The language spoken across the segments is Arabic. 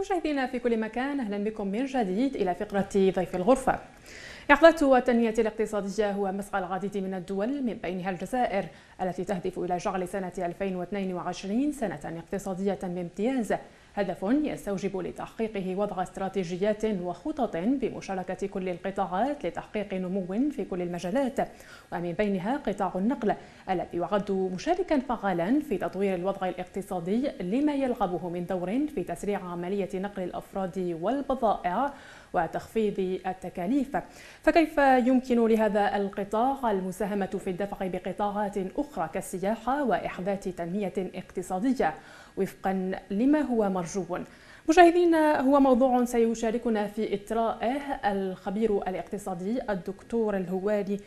مشاهدينا في كل مكان أهلا بكم من جديد إلى فقرة ضيف الغرفة. إحداث التنمية الاقتصادية هو مسعى العديد من الدول من بينها الجزائر التي تهدف إلى جعل سنة 2022 سنة اقتصادية بامتياز هدف يستوجب لتحقيقه وضع استراتيجيات وخطط بمشاركة كل القطاعات لتحقيق نمو في كل المجالات. ومن بينها قطاع النقل الذي يعد مشاركا فعالا في تطوير الوضع الاقتصادي لما يلعبه من دور في تسريع عملية نقل الأفراد والبضائع. وتخفيض التكاليف. فكيف يمكن لهذا القطاع؟ المساهمة في الدفع بقطاعات أخرى كالسياحة وإحداث تنمية اقتصادية. وفقا لما هو مرجو. مشاهدينا هو موضوع سيشاركنا في إطرائه الخبير الاقتصادي الدكتور الهواري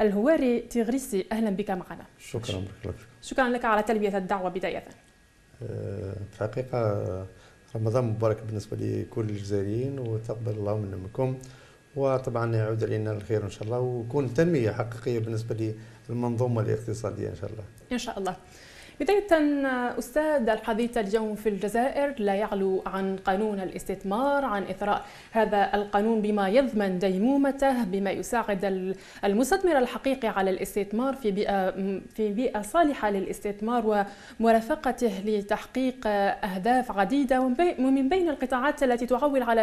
الهواري تغريسي أهلا بك معنا. شكرا. لك شكرا لك على تلبية الدعوة بداية. أه، في الحقيقة رمضان مبارك بالنسبة لكل الجزائريين وتقبل الله منا منكم وطبعا يعود علينا الخير إن شاء الله ويكون تنمية حقيقية بالنسبة للمنظومة الاقتصادية إن شاء الله. إن شاء الله. بداية أستاذ الحديث اليوم في الجزائر لا يعلو عن قانون الاستثمار عن إثراء هذا القانون بما يضمن ديمومته بما يساعد المستثمر الحقيقي على الاستثمار في بيئة في بيئة صالحة للاستثمار ومرافقته لتحقيق أهداف عديدة ومن بين القطاعات التي تعول على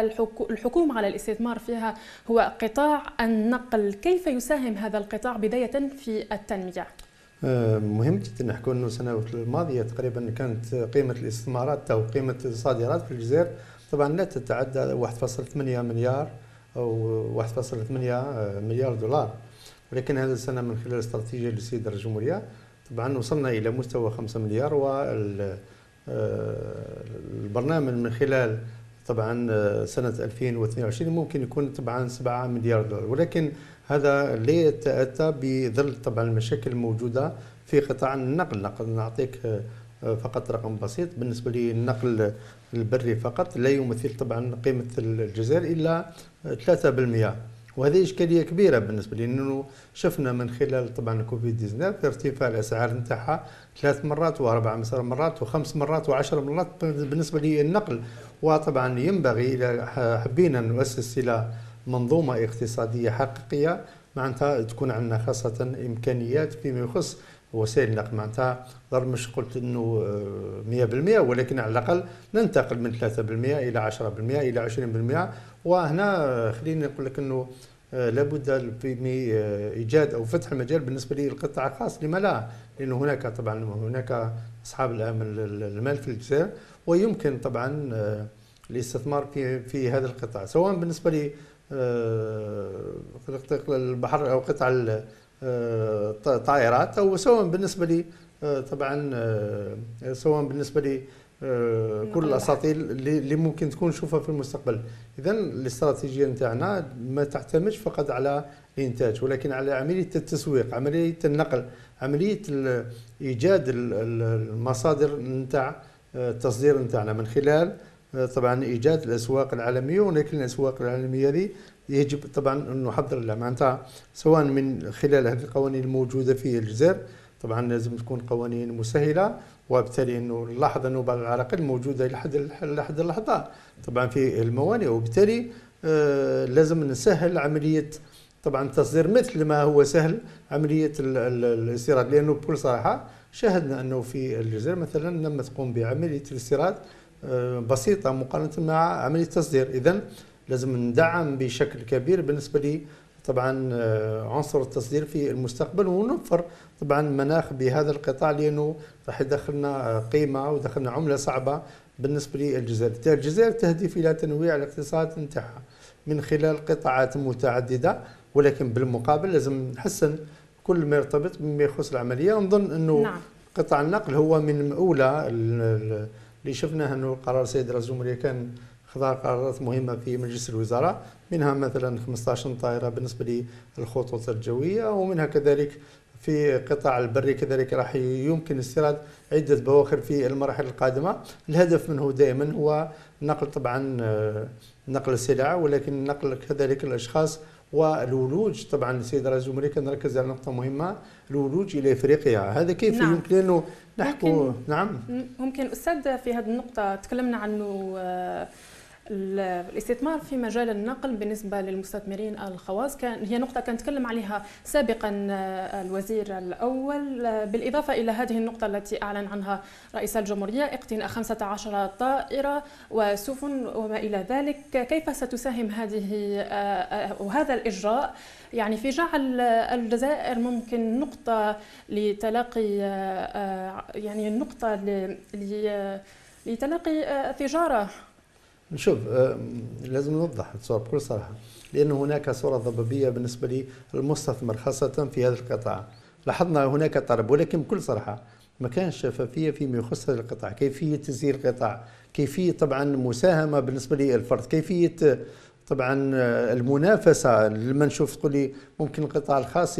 الحكومة على الاستثمار فيها هو قطاع النقل كيف يساهم هذا القطاع بداية في التنمية؟ آه، مهم جدا نحكوا إنه السنوات الماضية تقريبا كانت قيمة الاستثمارات أو قيمة الصادرات في الجزائر طبعا لا تتعدى 1.8 مليار أو 1.8 آه، مليار دولار. ولكن هذه السنة من خلال استراتيجية للسيد الجمهورية طبعا وصلنا إلى مستوى 5 مليار والبرنامج آه، من خلال طبعا سنة 2022 ممكن يكون طبعا 7 مليار دولار. ولكن هذا لا يتأتى بظل طبعا المشاكل الموجودة في قطاع النقل. نقل نعطيك آه، فقط رقم بسيط. بالنسبة للنقل البري فقط لا يمثل طبعا قيمة الجزائر إلا 3% وهذه إشكالية كبيرة بالنسبة لي لأنه شفنا من خلال طبعا كوفيد 19 ارتفاع الأسعار نتاعها ثلاث مرات وأربع مرات وخمس مرات وعشر مرات بالنسبة للنقل وطبعا ينبغي إذا حبينا نؤسس إلى منظومة اقتصادية حقيقية معناتها تكون عندنا خاصة إمكانيات فيما يخص وسائل النقل معناتها ضرب مش قلت إنه 100% آه، ولكن على الأقل ننتقل من 3% إلى 10% إلى 20% وهنا خليني نقول لك إنه آه، لابد في آه، إيجاد أو فتح المجال بالنسبة للقطاع الخاص. لما لا؟ لأنه هناك طبعا هناك أصحاب المال في الجزائر ويمكن طبعا الاستثمار في في هذا القطاع. سواء بالنسبة البحر أو قطع الطائرات أو سواء بالنسبة لي آه، طبعا آه، سواء بالنسبة لي آه، كل الأساطيل اللي ممكن تكون نشوفها في المستقبل. اذا الاستراتيجية نتاعنا ما تعتمدش فقط على الإنتاج ولكن على عملية التسويق عملية النقل عملية إيجاد المصادر نتاع التصدير نتاعنا من خلال طبعا إيجاد الأسواق العالمية ولكن الأسواق العالمية هذه يجب طبعا أن نحضر معناتها سواء من خلال هذه القوانين الموجودة في الجزائر طبعا لازم تكون قوانين مسهلة وبالتالي إنه نلاحظ أنه بعض العراقيل موجودة لحد لحد اللحظة. طبعا في الموانئ وبالتالي آه لازم نسهل عملية طبعا التصدير مثل ما هو سهل عملية الاستيراد. لأنه بكل صراحة شاهدنا أنه في الجزائر مثلا لما تقوم بعملية الاستيراد آه، بسيطة مقارنة مع عملية التصدير. إذا لازم ندعم بشكل كبير بالنسبة لي طبعا آه، عنصر التصدير في المستقبل ونوفر طبعا مناخ بهذا القطاع لأنه راح يدخلنا آه، قيمة ودخلنا عملة صعبة بالنسبة للجزائر الجزائر تهدف إلى تنويع الاقتصاد نتاعها من خلال قطاعات متعددة ولكن بالمقابل لازم نحسن كل ما يرتبط بما يخص العملية نظن أنه نعم. قطاع النقل هو من أولى اللي شفناه أنه قرار السيد رئيس الجمهورية كان خذ قرارات مهمة في مجلس الوزراء منها مثلا 15 طائرة بالنسبة للخطوط الجوية ومنها كذلك في قطاع البري كذلك راح يمكن استيراد عدة بواخر في المراحل القادمة. الهدف منه دائما هو نقل طبعا آه، نقل السلع ولكن نقل كذلك الأشخاص والولوج. طبعا السيد رئيس الجمهورية كان ركز على نقطة مهمة الولوج إلى إفريقيا. هذا كيف نعم. يمكن أنه نحكوا نعم. ممكن أستاذ في هذه النقطة تكلمنا عنه آه، الاستثمار في مجال النقل بالنسبة للمستثمرين الخواص. كان هي نقطة كان تكلم عليها سابقا الوزير الأول. بالإضافة إلى هذه النقطة التي أعلن عنها رئيس الجمهورية اقتناء 15 طائرة وسفن وما إلى ذلك. كيف ستساهم هذه وهذا الإجراء؟ يعني في جعل الجزائر ممكن نقطة لتلاقي يعني نقطة لتلاقي التجارة نشوف لازم نوضح الصورة بكل صراحة لأن هناك صورة ضبابية بالنسبة للمستثمر خاصة في هذا القطاع. لاحظنا هناك طلب ولكن بكل صراحة ما كانش شفافية فيما يخص هذا القطاع. كيفية تسيير القطاع كيفية طبعا مساهمة بالنسبة للفرد كيفية طبعا المنافسة لما نشوف تقول لي ممكن القطاع الخاص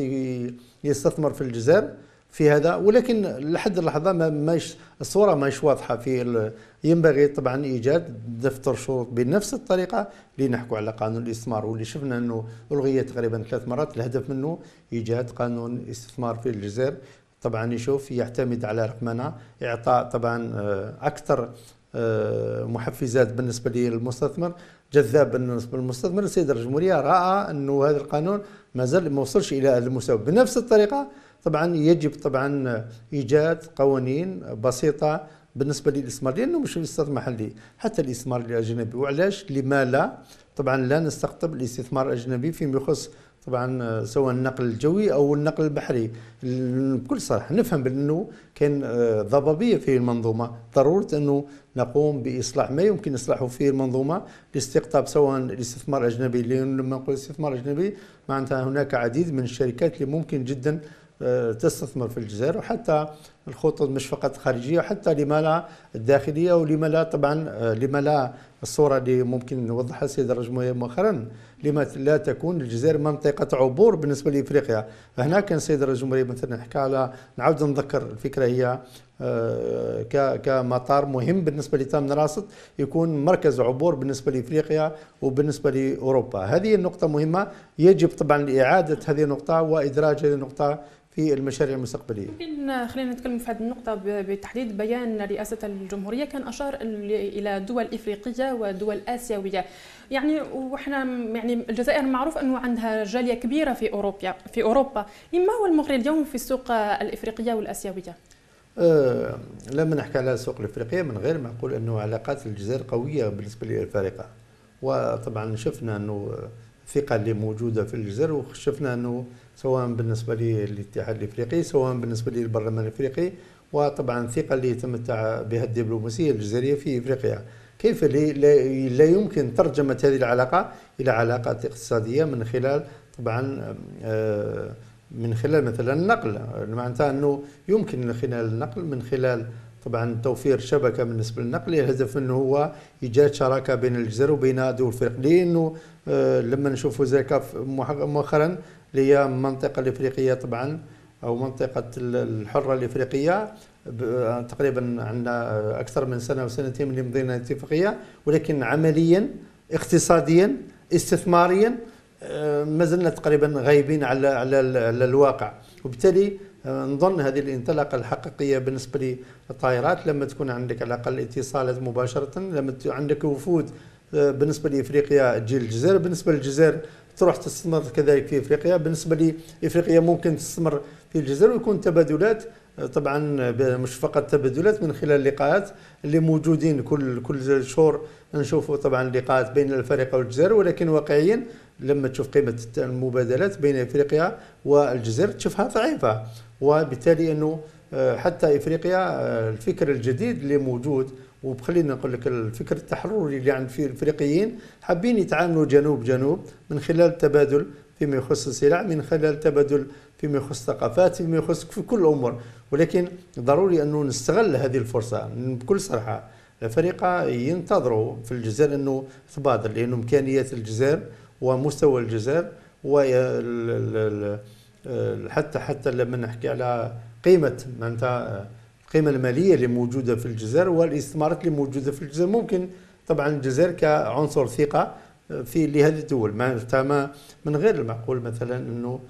يستثمر في الجزائر. في هذا ولكن لحد اللحظة ما ماش الصورة ماش واضحة. في ينبغي طبعا إيجاد دفتر شروط بنفس الطريقة اللي نحكوا على قانون الاستثمار. واللي شفنا إنه ألغي تقريبا ثلاث مرات الهدف منه إيجاد قانون استثمار في الجزائر. طبعا يشوف يعتمد على رقمنه إعطاء طبعا آه، أكثر آه، محفزات بالنسبة للمستثمر جذاب بالنسبة للمستثمر. السيد الجمهورية رأى إنه هذا القانون ما زال ما وصلش إلى المستوى. بنفس الطريقة طبعا يجب طبعا إيجاد قوانين بسيطة بالنسبة للاستثمار لأنه مش الاستثمار المحلي حتى الاستثمار الأجنبي. وعلاش؟ لما لا؟ طبعا لا نستقطب الاستثمار الأجنبي فيما يخص طبعا سواء النقل الجوي أو النقل البحري. بكل صراحة نفهم بأنه كان ضبابية في المنظومة. ضرورة أنه نقوم بإصلاح ما يمكن إصلاحه في المنظومة لاستقطاب سواء الاستثمار الأجنبي. لما نقول الاستثمار الاجنبي معناتها هناك عديد من الشركات اللي ممكن جدا آه، تستثمر في الجزائر وحتى الخطوط مش فقط خارجيه حتى لما لا الداخلية ولما لا طبعا آه، لما لا الصورة اللي ممكن نوضحها السيد الرئيس مؤخرا لما لا تكون الجزائر منطقة عبور بالنسبة لإفريقيا. هنا كان السيد الجمهوريه مثلا حكى على نعاود نذكر الفكرة هي آه، كمطار مهم بالنسبة لتامن راصد يكون مركز عبور بالنسبة لإفريقيا وبالنسبة لأوروبا هذه النقطة مهمة يجب طبعا اعاده هذه النقطة وإدراج هذه النقطة في المشاريع المستقبلية. يمكن خلينا نتكلم في هذه النقطة بتحديد بيان رئاسة الجمهورية كان أشار إلى دول إفريقية ودول آسيوية. يعني وإحنا يعني الجزائر معروف أنه عندها جالية كبيرة في أوروبا في أوروبا، ما هو المغري اليوم في السوق الإفريقية والآسيوية؟ أه لما نحكي على السوق الإفريقية من غير ما نقول أنه علاقات الجزائر قوية بالنسبة للفارقة. وطبعا شفنا أنه الثقة اللي موجودة في الجزائر وشفنا أنه سواء بالنسبة للاتحاد الإفريقي سواء بالنسبة للبرلمان الإفريقي وطبعا الثقة اللي يتمتع بها الدبلوماسية الجزائرية في إفريقيا كيف لا يمكن ترجمة هذه العلاقة إلى علاقات اقتصادية من خلال طبعا آه، من خلال مثلا النقل. معناتها أنه يمكن من خلال النقل من خلال طبعا توفير شبكة بالنسبة للنقل الهدف انه هو إيجاد شراكة بين الجزائر وبين دول الافريقيه لأنه آه، لما نشوفوا ذلك مؤخرا اللي هي المنطقة الإفريقية طبعا أو منطقة الحرة الإفريقية تقريبا عندنا أكثر من سنة وسنتين من مضينا اتفاقية ولكن عمليا اقتصاديا استثماريا ما زلنا تقريبا غايبين على على, على الواقع. وبالتالي آه، نظن هذه الانطلاقة الحقيقية بالنسبة للطائرات لما تكون عندك على الأقل اتصالات مباشرة لما عندك وفود آه، بالنسبة لإفريقيا تجي الجزائر بالنسبة للجزائر تروح تستثمر كذلك في إفريقيا بالنسبة لإفريقيا ممكن تستثمر في الجزائر ويكون تبادلات طبعا مش فقط تبادلات من خلال اللقاءات اللي موجودين كل كل شهور نشوفوا طبعا لقاءات بين الفريق والجزائر ولكن واقعيا لما تشوف قيمة المبادلات بين إفريقيا والجزائر تشوفها ضعيفة. وبالتالي إنه آه، حتى إفريقيا آه، الفكر الجديد اللي موجود وخلينا نقول لك الفكر التحرري اللي عند الإفريقيين حابين يتعاملوا جنوب جنوب من خلال التبادل فيما يخص السلع من خلال التبادل فيما يخص الثقافات فيما يخص في كل الأمور ولكن ضروري أنه نستغل هذه الفرصة بكل صراحة. الفريق ينتظروا في الجزائر إنه تبادر لأنه إمكانيات الجزائر ومستوى الجزائر و حتى حتى لما نحكي على قيمة معناتها القيمة المالية اللي موجودة في الجزائر والاستثمارات اللي موجودة في الجزائر. ممكن طبعا الجزائر كعنصر ثقة في لهذه الدول. ما من غير المعقول مثلا إنه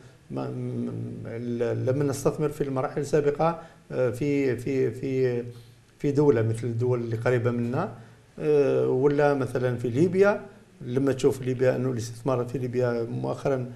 لما نستثمر في المراحل السابقة في في في في دولة مثل الدول اللي قريبة منا آه، ولا مثلا في ليبيا. لما تشوف ليبيا أنه الاستثمار في ليبيا مؤخرا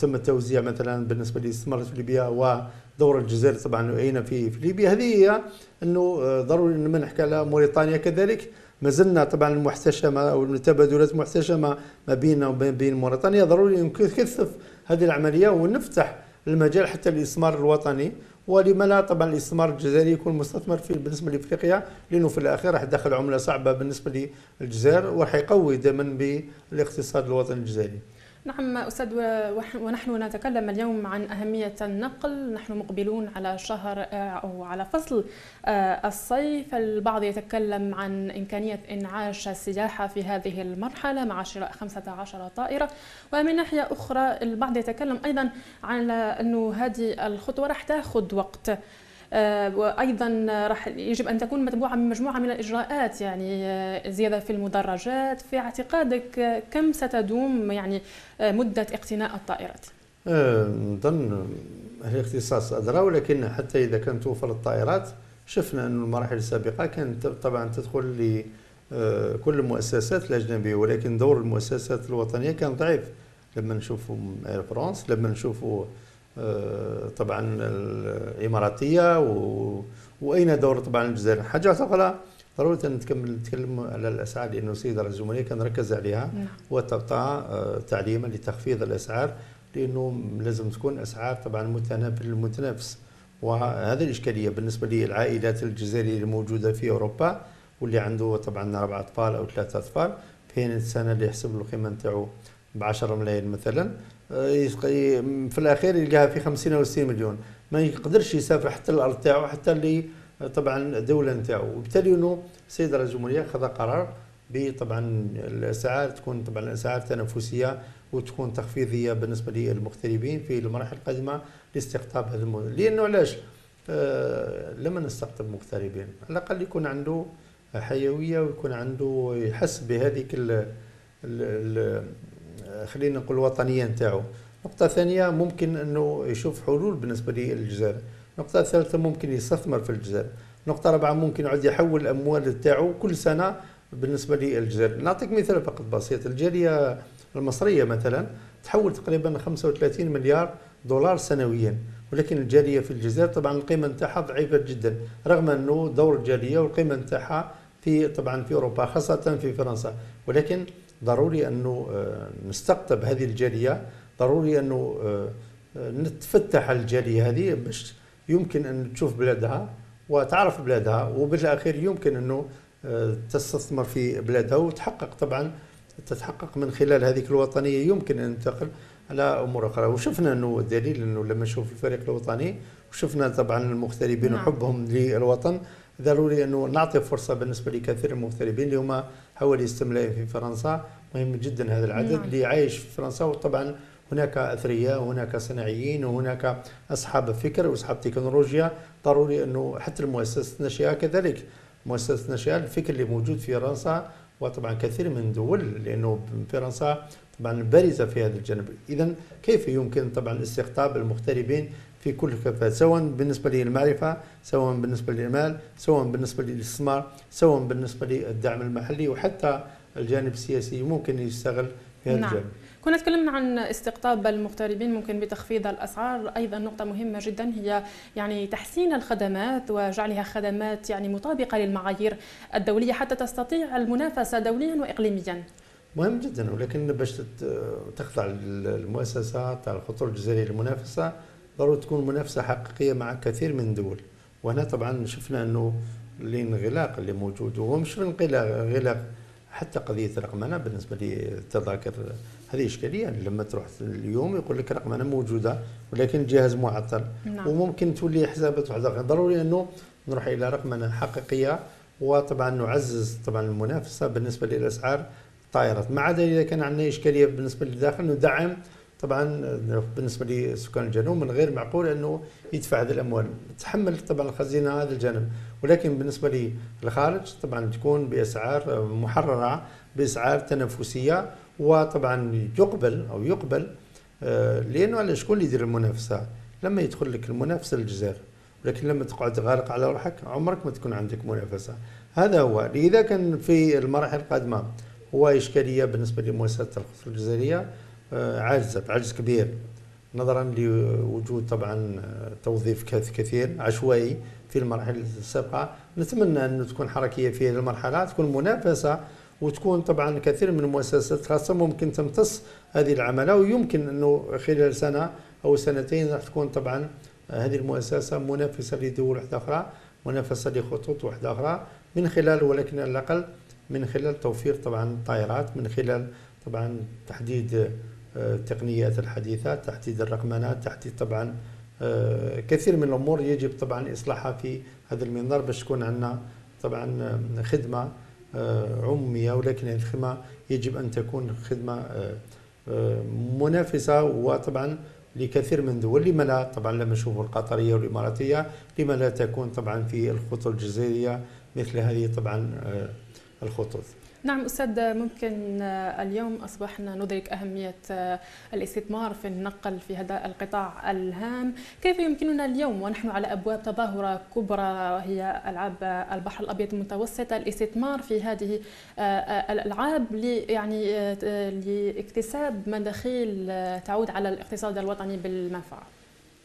تم التوزيع مثلا بالنسبة للاستثمارات في ليبيا ودور الجزائر طبعا اين في في ليبيا. هذه هي أنه ضروري إن نحكي على موريتانيا كذلك. ما زلنا طبعا المحتشمه أو التبادلات المحتشمه ما بيننا وما بين موريتانيا. ضروري نكثف هذه العملية ونفتح المجال حتى للاستثمار الوطني. ولما لا طبعا الاستثمار الجزائري يكون مستثمر في بالنسبة لإفريقيا لأنه في الأخير راح يدخل عملة صعبة بالنسبة للجزائر وراح يقوي دائما بالاقتصاد الوطني الجزائري. نعم أستاذ ونحن نتكلم اليوم عن أهمية النقل. نحن مقبلون على شهر أو على فصل آه، الصيف. البعض يتكلم عن إمكانية إنعاش السياحة في هذه المرحلة مع شراء 15 طائرة. ومن ناحية أخرى البعض يتكلم أيضا على أنه هذه الخطوة راح تأخذ وقت. وأيضا راح يجب أن تكون متبوعه من مجموعة من الإجراءات يعني آه، زيادة في المدرجات في اعتقادك آه، كم ستدوم يعني مدة اقتناء الطائرات؟ نظن الاختصاص أدرى ولكن حتى إذا كانت توفر الطائرات شفنا أن المراحل السابقة كانت طبعا تدخل ل كل المؤسسات الأجنبية ولكن دور المؤسسات الوطنية كان ضعيف لما نشوفوا اير فرانس لما نشوفوا آه، طبعا الإماراتية و... وأين دور طبعا الجزائر؟ حاجة أخرى ضروري نتكمل نتكلم على الأسعار لأنه السيد رئيس الجمهورية كان ركز عليها نعم. وتعطى آه، تعليما لتخفيض الأسعار لأنه لازم تكون أسعار طبعا متنافس. وهذه الإشكالية بالنسبة للعائلات الجزائرية الموجوده في أوروبا واللي عنده طبعا أربع أطفال أو ثلاثة أطفال فين السنة اللي يحسب القيمة نتاعو. ب 10 ملايين مثلا آه، في الأخير يلقاها في 50 أو 60 مليون. ما يقدرش يسافر حتى الأرض تاعو حتى اللي طبعا الدولة نتاعو. وبالتالي إنه السيد رئيس الجمهورية خذ قرار بطبعا الأسعار تكون طبعا الأسعار تنافسية وتكون تخفيضية بالنسبة للمغتربين في المراحل القادمة لاستقطاب هذا المدن لأنه علاش؟ آه لما نستقطب مغتربين على الأقل يكون عنده حيوية ويكون عنده يحس بهذيك ال ال خلينا نقول الوطنية نتاعو. نقطة ثانية ممكن أنه يشوف حلول بالنسبة للجزائر. نقطة ثالثة ممكن يستثمر في الجزائر. نقطة رابعة ممكن يعود يحول الأموال تاعو كل سنة بالنسبة للجزائر. نعطيك مثال فقط بسيط. الجالية المصرية مثلا تحول تقريبا 35 مليار دولار سنويا. ولكن الجالية في الجزائر طبعا القيمة نتاعها ضعيفة جدا. رغم أنه دور الجالية والقيمة نتاعها في طبعا في أوروبا خاصة في فرنسا. ولكن ضروري أنه آه، نستقطب هذه الجالية. ضروري أنه آه، آه، نتفتح الجالية هذه باش يمكن أن تشوف بلادها وتعرف بلادها وبالاخير يمكن أنه تستثمر في بلادها وتحقق. طبعا تتحقق من خلال هذه الوطنية. يمكن أن تنتقل على أمور أخرى. وشفنا أنه الدليل أنه لما نشوف الفريق الوطني وشفنا طبعا المغتربين نعم. وحبهم للوطن ضروري أنه نعطي فرصة بالنسبة لكثير من المغتربين اللي هما حوالي 6 ملايين في فرنسا. مهم جدا هذا العدد نعم. اللي عايش في فرنسا. وطبعا هناك أثرياء وهناك صناعيين وهناك أصحاب فكر وأصحاب تكنولوجيا. ضروري أنه حتى المؤسسة الناشئة كذلك مؤسسة الناشئه الفكر اللي موجود في فرنسا. وطبعا كثير من الدول لأنه فرنسا طبعا بارزة في هذا الجانب. اذا كيف يمكن طبعا استقطاب المغتربين في كل الكفاءات سواء بالنسبة للمعرفة سواء بالنسبة للمال سواء بالنسبة للاستثمار سواء بالنسبة للدعم المحلي وحتى الجانب السياسي ممكن يشتغل في هذا نعم. الجانب. كنا تكلمنا عن استقطاب المغتربين ممكن بتخفيض الأسعار. أيضا نقطة مهمة جدا هي يعني تحسين الخدمات وجعلها خدمات يعني مطابقة للمعايير الدولية حتى تستطيع المنافسة دوليا واقليميا. مهم جدا ولكن باش تخضع المؤسسات على الخطوط الجزائرية للمنافسة ضروري تكون منافسة حقيقية مع كثير من الدول وهنا طبعا شفنا أنه الانغلاق اللي موجود وهو مش انغلاق حتى قضية الرقمنة بالنسبة للتذاكر هذه إشكالية يعني لما تروح اليوم يقول لك رقمنة موجودة ولكن الجهاز معطل. نعم. وممكن تولي حسابات واحدة. ضروري أنه نروح إلى رقمنة حقيقية وطبعا نعزز طبعا المنافسة بالنسبة للأسعار الطائرات ما عدا إذا كان عندنا إشكالية بالنسبة للداخل ندعم طبعا بالنسبة لسكان الجنوب من غير معقول إنه يدفع هذه الأموال. تحمل طبعا الخزينة هذا الجانب ولكن بالنسبة للخارج طبعا تكون بأسعار محررة بأسعار تنافسية وطبعا يقبل أو يقبل آه، لأنه على شكون اللي يدير المنافسة؟ لما يدخل لك المنافسه للجزائر. ولكن لما تقعد غارق على روحك عمرك ما تكون عندك منافسة. هذا هو. اذا كان في المراحل القادمة هو إشكالية بالنسبة لمؤسسة الخصوص الجزائرية. آه، عاجزه بعجز كبير. نظرا لوجود طبعا توظيف كثير عشوائي في المراحل السابقة. نتمنى أن تكون حركية في هذه المرحلة تكون منافسة وتكون طبعا كثير من المؤسسات الخاصه ممكن تمتص هذه العمالة. ويمكن أنه خلال سنة أو سنتين راح تكون طبعا هذه المؤسسة منافسة لدول واحدة أخرى منافسة لخطوط واحدة أخرى. من خلال ولكن على الأقل من خلال توفير طبعا طائرات من خلال طبعا تحديد التقنيات آه، الحديثة تحديد الرقمنات تحديد طبعا آه، كثير من الأمور يجب طبعا إصلاحها في هذا المنظار باش تكون عندنا طبعا خدمة آه، عمومية ولكن هذه الخدمة يجب أن تكون خدمة منافسة وطبعا لكثير من الدول لما لا؟ طبعا لما نشوفوا القطرية والإماراتية لما لا تكون طبعا في الخطوط الجزائرية مثل هذه طبعا الخطوط. نعم أستاذ ممكن آه، اليوم أصبحنا ندرك أهمية آه، الاستثمار في النقل في هذا القطاع الهام. كيف يمكننا اليوم ونحن على أبواب تظاهرة كبرى هي ألعاب البحر الأبيض المتوسط الاستثمار في هذه آه، الألعاب يعني لاكتساب مداخيل تعود على الاقتصاد الوطني بالمنفعة؟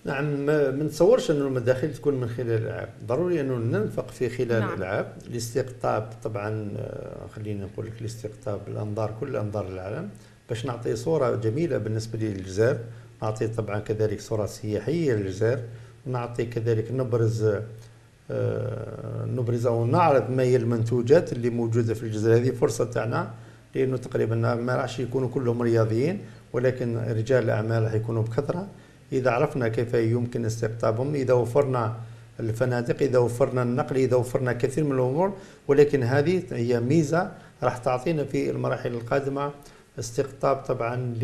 نعم ما نتصورش أنه المداخيل تكون من خلال الألعاب. ضروري أنه ننفق في خلال نعم. الألعاب. لاستقطاب طبعا آه، خلينا نقول لك لاستقطاب الأنظار كل أنظار العالم. باش نعطي صورة جميلة بالنسبة للجزائر نعطي طبعا كذلك صورة سياحية للجزائر ونعطي كذلك نبرز آه، نبرز أو نعرض ما هي المنتوجات اللي موجودة في الجزائر. هذه فرصة تاعنا لأنه تقريبا ما راحش يكونوا كلهم رياضيين ولكن رجال الأعمال راح يكونوا بكثرة. إذا عرفنا كيف يمكن استقطابهم إذا وفرنا الفنادق إذا وفرنا النقل إذا وفرنا كثير من الأمور ولكن هذه هي ميزة راح تعطينا في المراحل القادمة استقطاب طبعا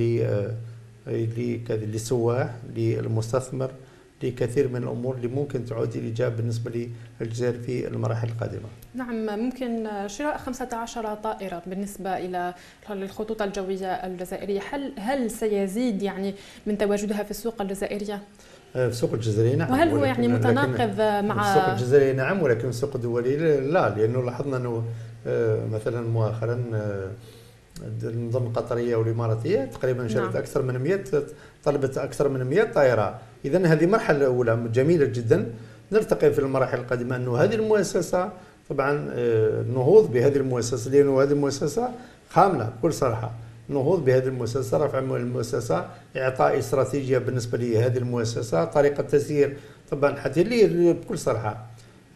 للسواح للمستثمر. لكثير من الأمور اللي ممكن تعود الايجاب بالنسبة للجزائر في المراحل القادمة. نعم ممكن شراء 15 طائرة بالنسبة إلى الخطوط الجوية الجزائرية، هل هل سيزيد يعني من تواجدها في السوق الجزائرية؟ آه، في السوق الجزائري نعم وهل هو يعني متناقض مع السوق الجزائري نعم ولكن السوق الدولي لا لأنه لاحظنا أنه آه، مثلا مؤخرا آه، النظام القطرية والإماراتية تقريبا شرت نعم. أكثر من 100 طلبت أكثر من 100 طائرة. اذا هذه مرحلة أولى جميلة جدا. نرتقي في المراحل القادمة أنه هذه المؤسسة طبعا آه، نهوض بهذه المؤسسة. لأنه هذه المؤسسة؟ خاملة بكل صراحة. نهوض بهذه المؤسسة رفع المؤسسة إعطاء استراتيجية بالنسبة لهذه المؤسسة طريقة تسيير. طبعا حتى لي بكل صراحة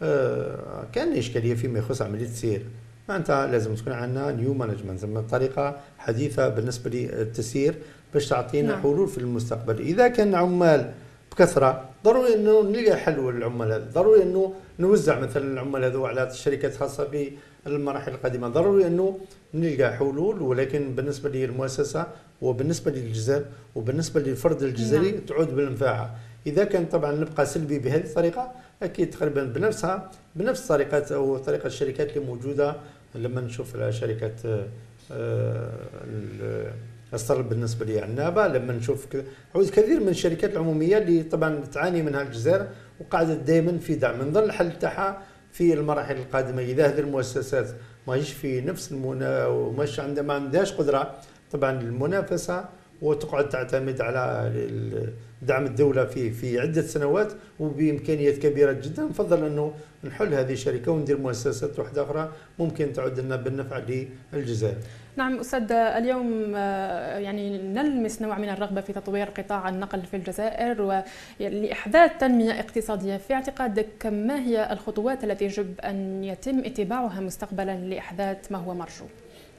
آه، كان إشكالية فيما يخص عملية التسيير معناتها لازم تكون عندنا new management طريقه حديثة بالنسبة للتسيير باش تعطينا نعم. حلول في المستقبل إذا كان عمال بكثرة ضروري إنه نلقى حل للعمال هذا ضروري إنه نوزع مثلا العمال هذو على الشركات خاصة بالمراحل القادمه ضروري إنه نلقى حلول ولكن بالنسبة للمؤسسة وبالنسبة للجزائر وبالنسبة للفرد الجزائري نعم. تعود بالمنفعة إذا كان طبعا نبقى سلبي بهذه الطريقة أكيد تقريبا بنفسها بنفس طريقة أو طريقة الشركات اللي موجودة لما نشوف شركة آه، الصرف بالنسبة لي عنابه لما نشوف عود كثير من الشركات العمومية اللي طبعا تعاني منها الجزائر وقاعدة دائما في دعم. نظن الحل تاعها في المراحل القادمة إذا هذه المؤسسات ما هيش في نفس المنا ومش عندها ما عندهاش قدرة طبعا المنافسة وتقعد تعتمد على دعم الدولة في في عدة سنوات وبإمكانيات كبيرة جدا نفضل أنه نحل هذه الشركة وندير مؤسسات واحدة أخرى ممكن تعود لنا بالنفع للجزائر. نعم أستاذ اليوم آه، يعني نلمس نوع من الرغبة في تطوير قطاع النقل في الجزائر ولإحداث تنمية اقتصادية في اعتقادك ما هي الخطوات التي يجب أن يتم اتباعها مستقبلا لإحداث ما هو مرجو؟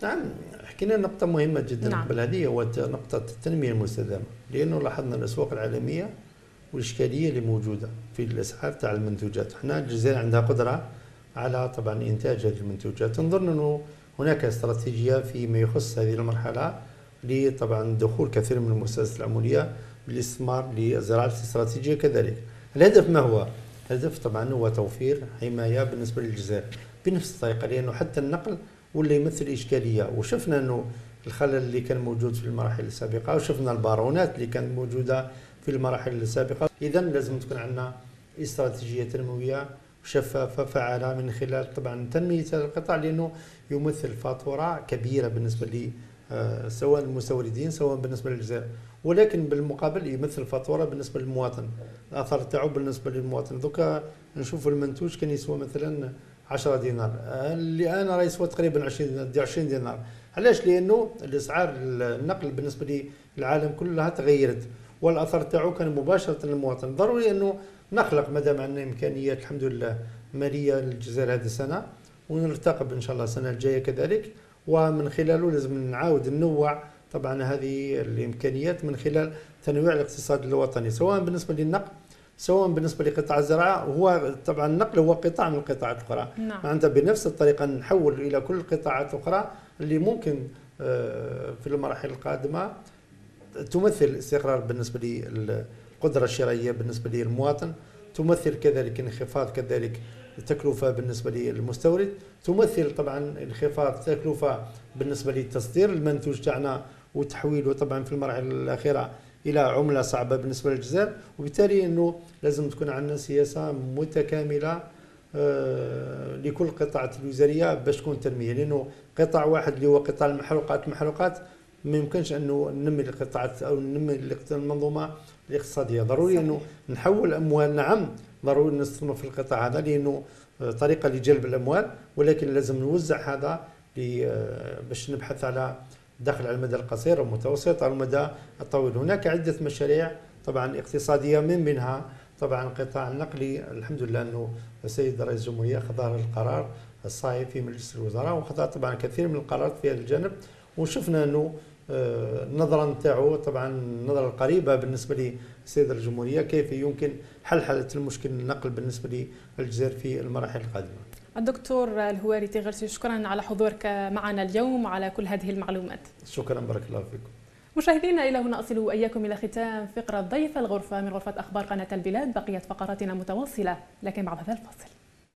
نعم حكينا نقطة مهمة جدا نعم. قبل هذه هو نقطة التنمية المستدامة لأنه لاحظنا الأسواق العالمية والإشكالية اللي موجودة في الأسعار تاع المنتوجات إحنا الجزائر عندها قدرة على طبعا إنتاج هذه المنتوجات نظن أنه هناك استراتيجية فيما يخص هذه المرحلة لطبعا دخول كثير من المؤسسات العمولية بالاستثمار للزراعة الاستراتيجية كذلك الهدف ما هو؟ الهدف طبعا هو توفير حماية بالنسبة للجزائر بنفس الطريقة لأنه حتى النقل ولا يمثل إشكالية. وشفنا أنه الخلل اللي كان موجود في المراحل السابقة وشفنا البارونات اللي كانت موجودة في المراحل السابقة. إذا لازم تكون عندنا استراتيجية تنموية شفافه فعالة من خلال طبعا تنمية هذا القطاع لأنه يمثل فاتورة كبيرة بالنسبة لي آه، سواء المستوردين سواء بالنسبة للجزائر. ولكن بالمقابل يمثل فاتورة بالنسبة للمواطن. الأثر تاعو بالنسبة للمواطن. دوكا نشوف المنتوج كان يسوى مثلا 10 دينار. اللي أنا راه يسوى تقريبا 20 20 دينار. علاش؟ لأنه الإسعار النقل بالنسبة للعالم كلها تغيرت والأثر تاعو كان مباشرة للمواطن. ضروري أنه نخلق ما دام عندنا إمكانيات الحمد لله مالية للجزائر هذه السنة ونرتقب إن شاء الله السنة الجاية كذلك. ومن خلاله لازم نعاود ننوع طبعا هذه الإمكانيات من خلال تنويع الاقتصاد الوطني سواء بالنسبة للنقل سواء بالنسبة لقطاع الزراعة هو طبعا النقل هو قطاع من القطاعات الاخرى نعم. معناتها بنفس الطريقة نحول إلى كل القطاعات الاخرى اللي ممكن آه، في المراحل القادمة تمثل استقرار بالنسبة للقدرة الشرائية بالنسبة للمواطن تمثل كذلك انخفاض كذلك التكلفة بالنسبة للمستورد تمثل طبعا انخفاض التكلفة بالنسبة للتصدير المنتوج تاعنا وتحويله طبعا في المراحل الأخيرة إلى عملة صعبة بالنسبة للجزائر وبالتالي أنه لازم تكون عندنا سياسة متكاملة آه، لكل القطاعات الوزارية باش تكون تنمية. لأنه قطاع واحد اللي هو قطاع المحروقات المحروقات ما يمكنش أنه ننمي القطاعات أو ننمي المنظومة الاقتصادية. ضروري إنه نحول أموال. نعم ضروري نستثمر في القطاع هذا لأنه طريقة لجلب الأموال ولكن لازم نوزع هذا باش نبحث على دخل على المدى القصير والمتوسط على المدى الطويل. هناك عدة مشاريع طبعا اقتصادية من بينها طبعا القطاع النقلي الحمد لله أنه السيد رئيس الجمهورية خذ القرار الصحيح في مجلس الوزراء وخذ طبعا كثير من القرارات في هذا الجانب. وشفنا أنه النظره آه، نتاعو طبعا النظره القريبه بالنسبة للسيد الجمهورية كيف يمكن حل حالة المشكل النقل بالنسبة للجزائر في المراحل القادمة. الدكتور الهواري تيغرسي شكرا على حضورك معنا اليوم وعلى كل هذه المعلومات. شكرا بارك الله فيكم. مشاهدينا إلى هنا أصل اياكم إلى ختام فقرة ضيف الغرفة من غرفة أخبار قناة البلاد بقيت فقراتنا متواصلة لكن بعد هذا الفاصل.